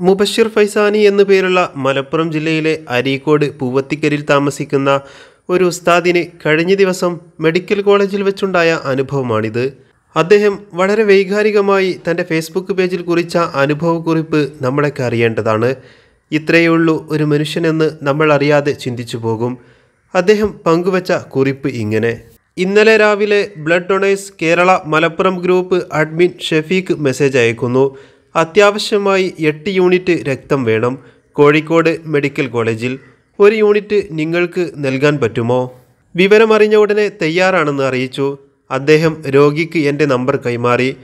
മുബഷിർ ഫൈസാനി എന്നു പേരുള്ള മലപ്പുറം ജില്ലയിലെ അരീക്കോട് പൂവത്തിക്കരിൽ താമസിക്കുന്ന ഒരു ഉസ്താദിന് കഴിഞ്ഞ ദിവസം മെഡിക്കൽ കോളേജിൽ വെച്ചുണ്ടായ അനുഭവമാണിത്. അദ്ദേഹം വളരെ വൈകാരികമായി തന്റെ ഫേസ്ബുക്ക് പേജിൽ കുറിച്ച അനുഭവക്കുറിപ്പ് നമ്മളൊക്കെ അറിയേണ്ടതാണ്. ഇത്രയേ ഉള്ളൂ ഒരു മനുഷ്യനെന്ന് നമ്മൾ അറിയാതെ ചിന്തിച്ചു പോകും. അദ്ദേഹം പങ്കുവച്ച കുറിപ്പ് ഇങ്ങനെ. ഇന്നലെ രാവിലെ blood donors Kerala Malappuram group admin Shefeeq message അയക്കുന്നു. അത്യാവശ്യമായി എട്ട് യൂണിറ്റ് രക്തം വേണം കോഴിക്കോട് മെഡിക്കൽ കോളേജിൽ. ഒരു യൂണിറ്റ് നിങ്ങൾക്ക് നൽകാൻ പറ്റുമോ? വിവരമറിഞ്ഞ ഉടനെ തയ്യാറാണെന്ന് അറിയിച്ചു. അദ്ദേഹം രോഗിക്ക് എന്റെ നമ്പർ കൈമാറി.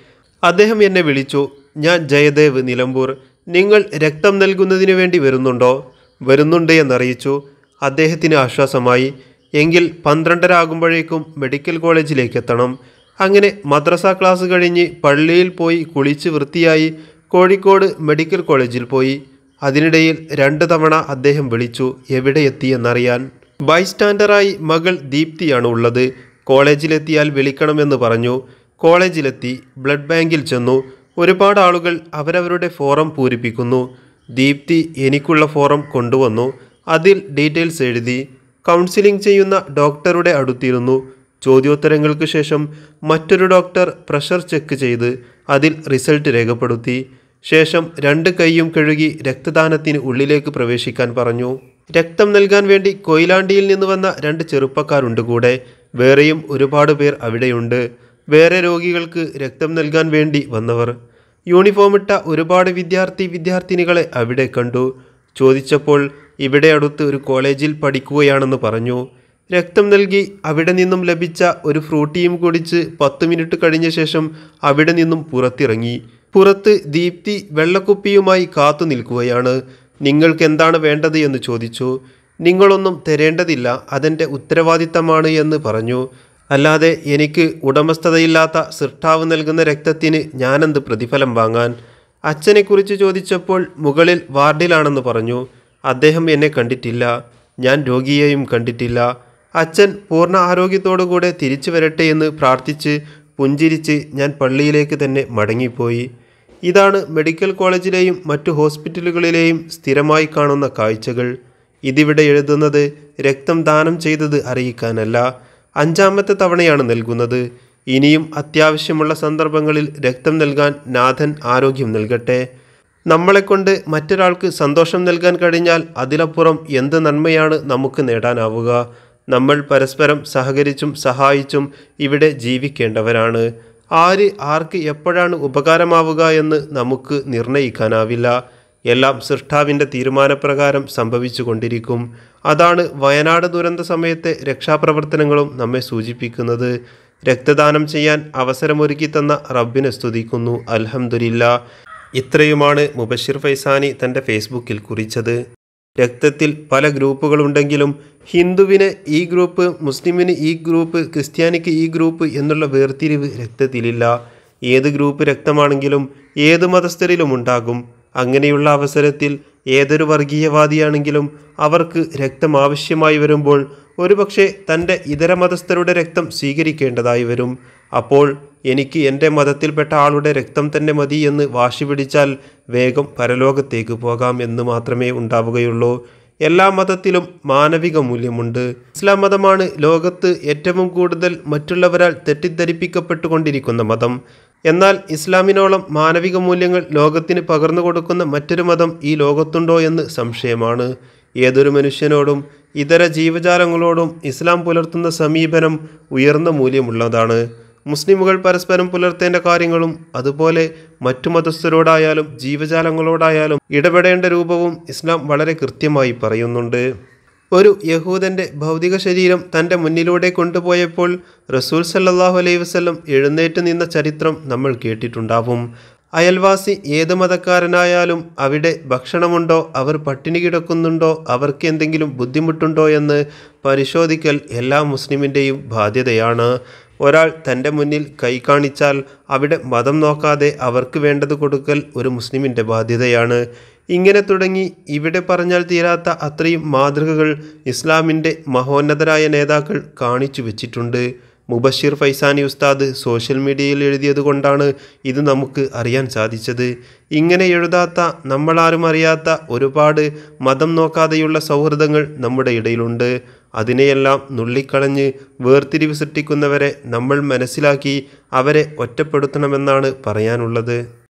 അദ്ദേഹം എന്നെ വിളിച്ചു. ഞാൻ ജയദേവ് നിലമ്പൂർ. നിങ്ങൾ രക്തം നൽകുന്നതിന് വേണ്ടി വരുന്നുണ്ടോ? വരുന്നുണ്ട് എന്നറിയിച്ചു. അദ്ദേഹത്തിന് ആശ്വാസമായി. എങ്കിൽ പന്ത്രണ്ടര ആകുമ്പോഴേക്കും മെഡിക്കൽ കോളേജിലേക്ക് എത്തണം. അങ്ങനെ മദ്രസ ക്ലാസ് കഴിഞ്ഞ് പള്ളിയിൽ പോയി കുളിച്ച് വൃത്തിയായി കോഴിക്കോട് മെഡിക്കൽ കോളേജിൽ പോയി. അതിനിടയിൽ രണ്ട് തവണ അദ്ദേഹം വിളിച്ചു എവിടെ എത്തിയെന്നറിയാൻ ബൈസ്റ്റാൻഡറായി മകൾ ദീപ്തിയാണ് ഉള്ളത്. കോളേജിലെത്തിയാൽ വിളിക്കണമെന്ന് പറഞ്ഞു. കോളേജിലെത്തി ബ്ലഡ് ബാങ്കിൽ ചെന്നു. ഒരുപാട് ആളുകൾ അവരവരുടെ ഫോറം പൂരിപ്പിക്കുന്നു. ദീപ്തി എനിക്കുള്ള ഫോറം കൊണ്ടുവന്നു. അതിൽ ഡീറ്റെയിൽസ് എഴുതി. കൗൺസിലിംഗ് ചെയ്യുന്ന ഡോക്ടറുടെ അടുത്തിരുന്നു. ചോദ്യോത്തരങ്ങൾക്ക് ശേഷം മറ്റൊരു ഡോക്ടർ പ്രഷർ ചെക്ക് ചെയ്ത് അതിൽ റിസൾട്ട് രേഖപ്പെടുത്തി. ശേഷം രണ്ട് കൈയും കഴുകി രക്തദാനത്തിന് ഉള്ളിലേക്ക് പ്രവേശിക്കാൻ പറഞ്ഞു. രക്തം നൽകാൻ വേണ്ടി കൊയിലാണ്ടിയിൽ നിന്ന് വന്ന രണ്ട് ചെറുപ്പക്കാരുണ്ട് കൂടെ. വേറെയും ഒരുപാട് പേർ അവിടെയുണ്ട്. വേറെ രോഗികൾക്ക് രക്തം നൽകാൻ വേണ്ടി വന്നവർ. യൂണിഫോമിട്ട ഒരുപാട് വിദ്യാർത്ഥി വിദ്യാർത്ഥിനികളെ അവിടെ കണ്ടു. ചോദിച്ചപ്പോൾ ഇവിടെ അടുത്ത് ഒരു കോളേജിൽ പഠിക്കുകയാണെന്ന് പറഞ്ഞു. രക്തം നൽകി അവിടെ നിന്നും ലഭിച്ച ഒരു ഫ്രൂട്ടിയും കുടിച്ച് പത്ത് മിനിറ്റ് കഴിഞ്ഞ ശേഷം അവിടെ നിന്നും പുറത്തിറങ്ങി. പുറത്ത് ദീപ്തി വെള്ളക്കുപ്പിയുമായി കാത്തു നിൽക്കുകയാണ്. നിങ്ങൾക്ക് എന്താണ് വേണ്ടത് എന്ന് ചോദിച്ചു. നിങ്ങളൊന്നും തരേണ്ടതില്ല അതെന്റെ ഉത്തരവാദിത്തമാണ് എന്ന് പറഞ്ഞു. അല്ലാതെ എനിക്ക് ഉടമസ്ഥതയില്ലാത്ത സിർട്ടാവ് നൽകുന്ന രക്തത്തിന് ഞാനെന്ത് പ്രതിഫലം വാങ്ങാൻ? അച്ഛനെക്കുറിച്ച് ചോദിച്ചപ്പോൾ മുകളിൽ വാർഡിലാണെന്ന് പറഞ്ഞു. അദ്ദേഹം എന്നെ കണ്ടിട്ടില്ല. ഞാൻ രോഗിയെയും കണ്ടിട്ടില്ല. അച്ഛൻ പൂർണ ആരോഗ്യത്തോടുകൂടെ തിരിച്ചു വരട്ടെ എന്ന് പ്രാർത്ഥിച്ച് പുഞ്ചിരിച്ച് ഞാൻ പള്ളിയിലേക്ക് തന്നെ മടങ്ങിപ്പോയി. ഇതാണ് മെഡിക്കൽ കോളേജിലെയും മറ്റു ഹോസ്പിറ്റലുകളിലെയും സ്ഥിരമായി കാണുന്ന കാഴ്ചകൾ. ഇതിവിടെ എഴുതുന്നത് രക്തം ദാനം ചെയ്തത് അറിയിക്കാനല്ല അഞ്ചാമത്തെ തവണയാണ് നൽകുന്നത്. ഇനിയും അത്യാവശ്യമുള്ള സന്ദർഭങ്ങളിൽ രക്തം നൽകാൻ നാഥൻ ആരോഗ്യം നൽകട്ടെ. നമ്മളെക്കൊണ്ട് മറ്റൊരാൾക്ക് സന്തോഷം നൽകാൻ കഴിഞ്ഞാൽ അതിലപ്പുറം എന്ത് നന്മയാണ് നമുക്ക് നേടാനാവുക? നമ്മൾ പരസ്പരം സഹകരിച്ചും സഹായിച്ചും ഇവിടെ ജീവിക്കേണ്ടവരാണ്. ആര് ആർക്ക് എപ്പോഴാണ് ഉപകാരമാവുക എന്ന് നമുക്ക് നിർണയിക്കാനാവില്ല. എല്ലാം സൃഷ്ടാവിന്റെ തീരുമാനപ്രകാരം സംഭവിച്ചു കൊണ്ടിരിക്കും അതാണ് വയനാട് ദുരന്ത സമയത്തെ രക്ഷാപ്രവർത്തനങ്ങളും നമ്മെ സൂചിപ്പിക്കുന്നത്. രക്തദാനം ചെയ്യാൻ അവസരമൊരുക്കി തന്ന റബ്ബിനെ സ്തുതിക്കുന്നു. അൽഹംദുലില്ല ഇത്രയുമാണ് മുബഷിർ ഫൈസാനി തന്റെ ഫേസ്ബുക്കിൽ കുറിച്ചത്. രക്തത്തിൽ പല ഗ്രൂപ്പുകളുണ്ടെങ്കിലും ഹിന്ദുവിന് ഈ ഗ്രൂപ്പ് മുസ്ലിമിന് ഈ ഗ്രൂപ്പ് ക്രിസ്ത്യാനിക്ക് ഈ ഗ്രൂപ്പ് എന്നുള്ള വേർതിരിവ് രക്തത്തിലില്ല. ഏത് ഗ്രൂപ്പ് രക്തമാണെങ്കിലും ഏത് മതസ്ഥരിലും ഉണ്ടാകും. അങ്ങനെയുള്ള അവസരത്തിൽ ഏതൊരു വർഗീയവാദിയാണെങ്കിലും അവർക്ക് രക്തം ആവശ്യമായി വരുമ്പോൾ ഒരുപക്ഷെ തന്റെ ഇതര മതസ്ഥരുടെ രക്തം സ്വീകരിക്കേണ്ടതായി വരും. അപ്പോൾ എനിക്ക് എന്റെ മതത്തിൽപ്പെട്ട ആളുടെ രക്തം തന്നെ മതി എന്ന് വാശി പിടിച്ചാൽ വേഗം പരലോകത്തേക്ക് പോകാം എന്ന് മാത്രമേ ഉണ്ടാവുകയുള്ളൂ. എല്ലാ മതത്തിലും മാനവിക മൂല്യമുണ്ട്. ഇസ്ലാം മതമാണ് ലോകത്ത് ഏറ്റവും കൂടുതൽ മറ്റുള്ളവരാൽ തെറ്റിദ്ധരിപ്പിക്കപ്പെട്ടുകൊണ്ടിരിക്കുന്ന മതം. എന്നാൽ ഇസ്ലാമിനോളം മാനവിക മൂല്യങ്ങൾ ലോകത്തിന് പകർന്നു കൊടുക്കുന്ന മറ്റൊരു മതം ഈ ലോകത്തുണ്ടോ എന്ന് സംശയമാണ്. ഏതൊരു മനുഷ്യനോടും ഇതര ജീവജാലങ്ങളോടും ഇസ്ലാം പുലർത്തുന്ന സമീപനം ഉയർന്ന മൂല്യമുള്ളതാണ്. മുസ്ലിമുകൾ പരസ്പരം പുലർത്തേണ്ട കാര്യങ്ങളും അതുപോലെ മറ്റു മതസ്ഥരോടായാലും ജീവജാലങ്ങളോടായാലും ഇടപെടേണ്ട രൂപവും ഇസ്ലാം വളരെ കൃത്യമായി പറയുന്നുണ്ട്. ഒരു യഹൂദന്റെ ഭൗതിക ശരീരം തന്റെ മുന്നിലൂടെ കൊണ്ടുപോയപ്പോൾ റസൂൽ സല്ലാഹു അലൈഹി വസ്ലം എഴുന്നേറ്റ് നിന്ന ചരിത്രം നമ്മൾ കേട്ടിട്ടുണ്ടാവും. അയൽവാസി ഏത് മതക്കാരനായാലും അവിടെ ഭക്ഷണമുണ്ടോ അവർ പട്ടിണി കിടക്കുന്നുണ്ടോ അവർക്ക് എന്തെങ്കിലും ബുദ്ധിമുട്ടുണ്ടോ എന്ന് പരിശോധിക്കൽ എല്ലാ മുസ്ലിമിന്റെയും ബാധ്യതയാണ്. ഒരാൾ തന്റെ മുന്നിൽ കൈ കാണിച്ചാൽ അവിടെ മതം നോക്കാതെ അവർക്ക് വേണ്ടത് കൊടുക്കൽ ഒരു മുസ്ലിമിന്റെ ബാധ്യതയാണ്. ഇങ്ങനെ തുടങ്ങി ഇവിടെ പറഞ്ഞാൽ തീരാത്ത അത്രയും മാതൃകകൾ ഇസ്ലാമിന്റെ മഹോന്നതരായ നേതാക്കൾ കാണിച്ചു വെച്ചിട്ടുണ്ട്. മുബഷീർ ഫൈസാനി ഉസ്താദ് സോഷ്യൽ മീഡിയയിൽ എഴുതിയത് കൊണ്ടാണ് ഇത് നമുക്ക് അറിയാൻ സാധിച്ചത്. ഇങ്ങനെ എഴുതാത്ത നമ്മളാരും അറിയാത്ത ഒരുപാട് മതം നോക്കാതെയുള്ള സൗഹൃദങ്ങൾ നമ്മുടെ ഇടയിലുണ്ട്. അതിനെയെല്ലാം നുള്ളിക്കളഞ്ഞ് വേർതിരിവ് സൃഷ്ടിക്കുന്നവരെ നമ്മൾ മനസ്സിലാക്കി അവരെ ഒറ്റപ്പെടുത്തണമെന്നാണ് പറയാനുള്ളത്.